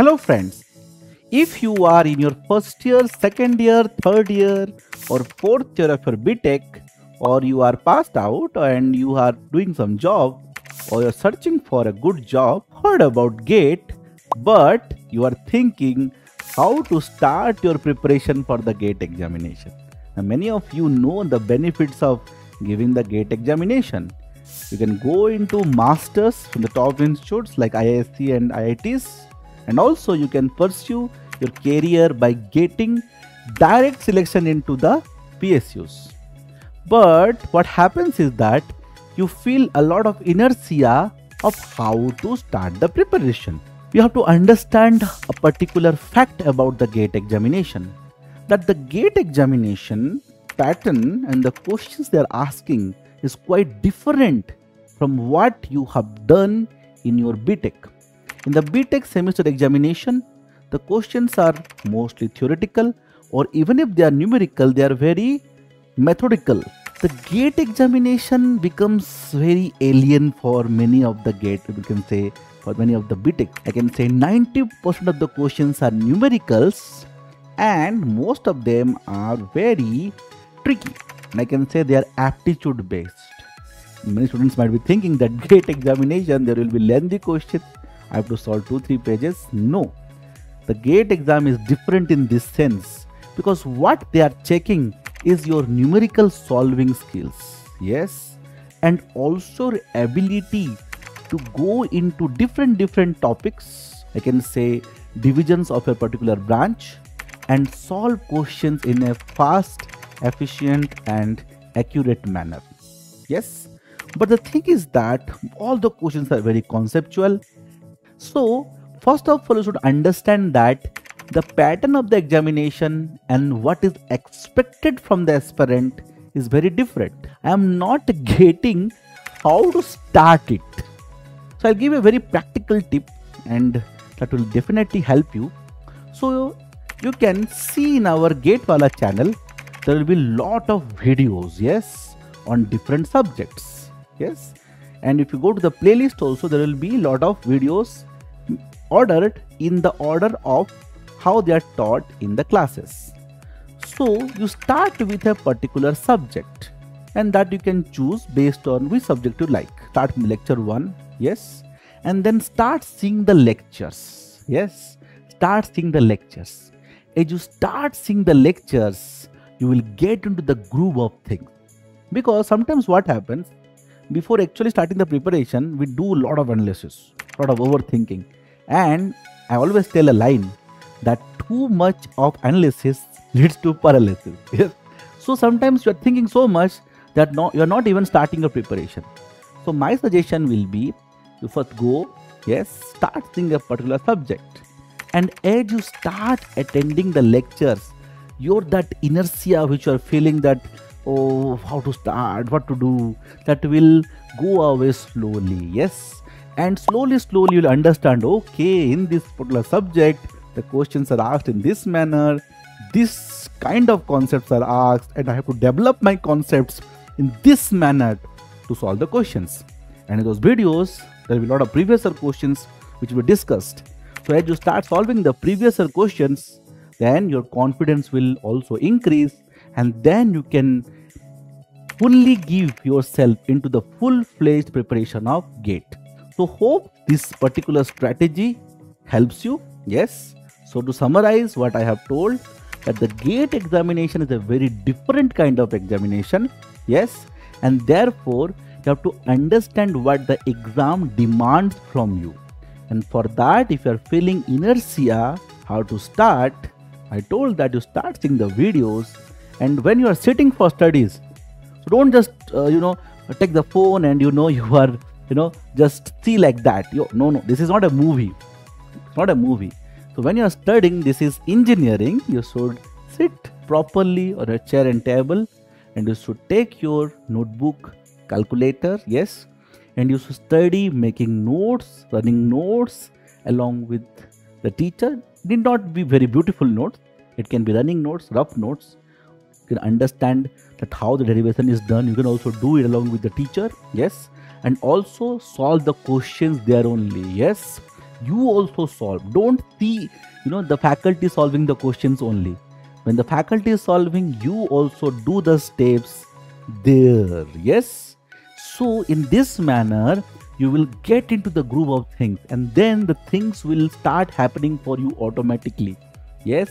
Hello friends, if you are in your first year, second year, third year or fourth year of your BTech or you are passed out and you are doing some job or you're searching for a good job, heard about GATE but you are thinking how to start your preparation for the GATE examination. Now, many of you know the benefits of giving the GATE examination. You can go into masters from the top institutes like IISc and IITs and also you can pursue your career by getting direct selection into the PSUs. But what happens is that you feel a lot of inertia of how to start the preparation. You have to understand a particular fact about the GATE examination. That the GATE examination pattern and the questions they are asking is quite different from what you have done in your BTech. In the BTech semester examination, the questions are mostly theoretical or even if they are numerical, they are very methodical. The GATE examination becomes very alien for many of the GATE, we can say for many of the BTech. I can say 90% of the questions are numericals and most of them are very tricky. And I can say they are aptitude based. Many students might be thinking that GATE examination there will be lengthy questions. I have to solve 2-3 pages. No, the GATE exam is different in this sense because what they are checking is your numerical solving skills. Yes, and also ability to go into different different topics. I can say divisions of a particular branch and solve questions in a fast, efficient and accurate manner. Yes, but the thing is that all the questions are very conceptual. So First of all, you should understand that the pattern of the examination and what is expected from the aspirant is very different. I am not getting how to start it. So I'll give a very practical tip and that will definitely help you. So you can see in our GATE Wallah channel, there will be lot of videos, yes, on different subjects, yes. And if you go to the playlist also, there will be lot of videos ordered in the order of how they are taught in the classes. So you start with a particular subject and that you can choose based on which subject you like. Start lecture 1, yes, and then start seeing the lectures, yes, start seeing the lectures. As you start seeing the lectures, you will get into the groove of things. Because sometimes what happens, before actually starting the preparation, we do a lot of analysis, a lot of overthinking and I always tell a line that too much of analysis leads to paralysis. Yes. So sometimes you are thinking so much that no, you are not even starting a preparation. So my suggestion will be you first go, yes, start seeing a particular subject. And as you start attending the lectures, you're that inertia which you are feeling that oh how to start, what to do, that will go away slowly. Yes and slowly slowly you'll understand okay in this particular subject the questions are asked in this manner. This kind of concepts are asked and i have to develop my concepts in this manner to solve the questions. And in those videos there will be a lot of previous questions which we discussed. So as you start solving the previous questions then your confidence will also increase and then you can fully give yourself into the full-fledged preparation of gate so hope this particular strategy helps you. Yes. So to summarize what I have told that the gate examination is a very different kind of examination. Yes. And therefore you have to understand what the exam demands from you. And for that if you are feeling inertia how to start I told that you start seeing the videos and when you are sitting for studies so don't just uh, you know take the phone and you know you are you know just see like that. Yo, no no this is not a movie. It's not a movie. So when you are studying this is engineering. You should sit properly on a chair and table and you should take your notebook calculator yes and you should study making notes running notes along with the teacher. Need not be very beautiful notes. It can be running notes rough notes. You can understand that how the derivation is done. You can also do it along with the teacher yes and also solve the questions there only. Yes you also solve. Don't see you know the faculty solving the questions only. When the faculty is solving you also do the steps there. Yes? So in this manner you will get into the groove of things and then the things will start happening for you automatically. Yes?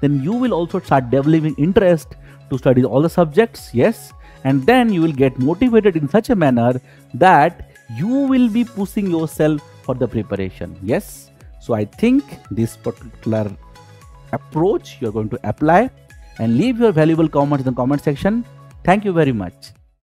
Then you will also start developing interest to study all the subjects. Yes and then you will get motivated in such a manner that you will be pushing yourself for the preparation. Yes? So i think this particular approach you're going to apply and leave your valuable comments in the comment section. Thank you very much